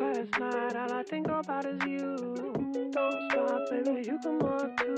Last night, all I think about is you. Don't stop, baby, you come up too.